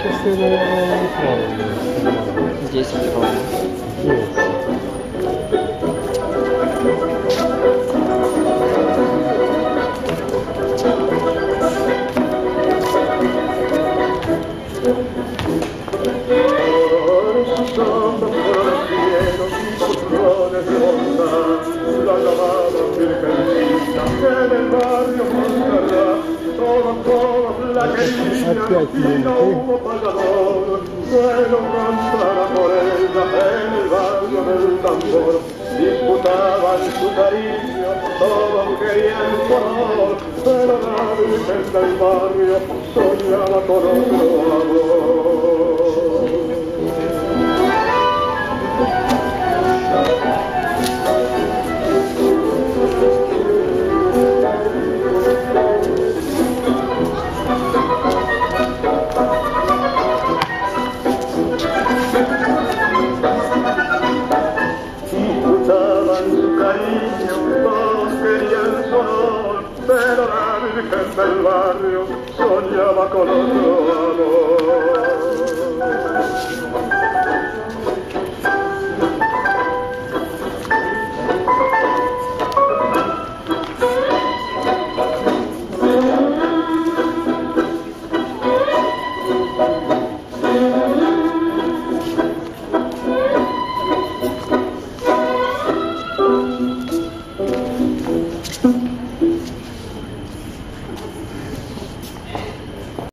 Manchester United. Десять ровно. Yes. tambor, disputaban su cariño, pero barrio soñaba con amor. La virgen del barrio soñaba con otro